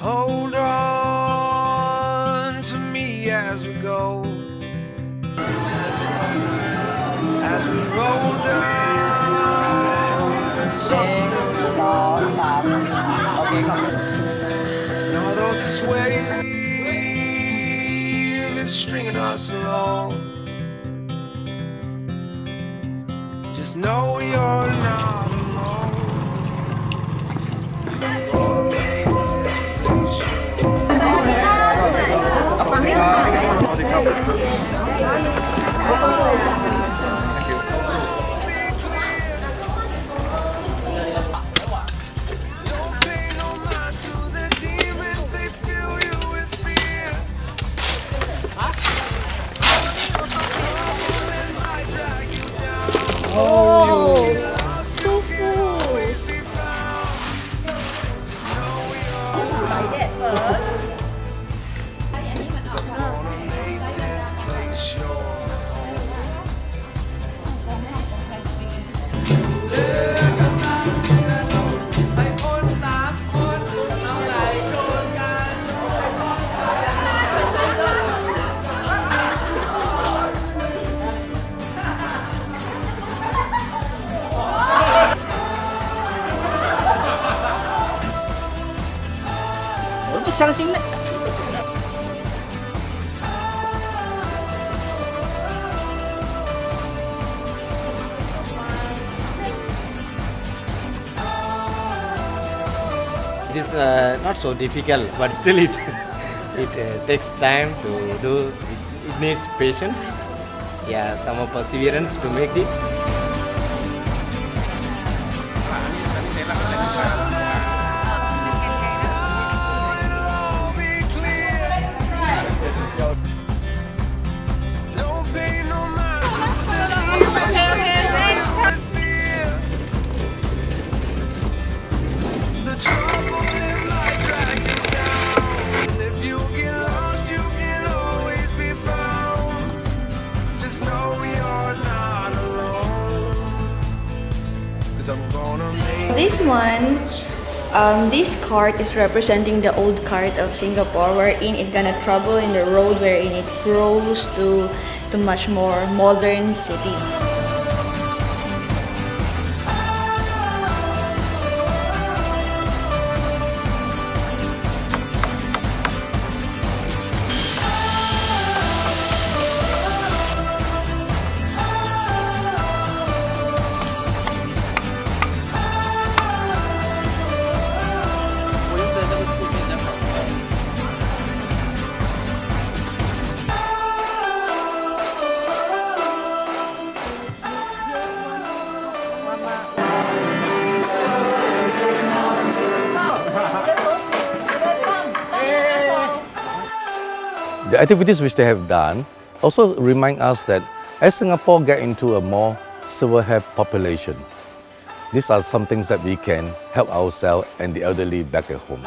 Hold on to me as we go. As we roll down the road, Now though this wave is stringing us along. Just know you're not alone. Thank you. 相信的。It is uh, not so difficult, but still it it uh, takes time to do. It, it needs patience, yeah, some perseverance to make it. This one, um, this cart is representing the old cart of Singapore, wherein it gonna travel in the road, wherein it grows to to much more modern city. The activities which they have done also remind us that as Singapore get into a more silver hair population, these are some things that we can help ourselves and the elderly back at home.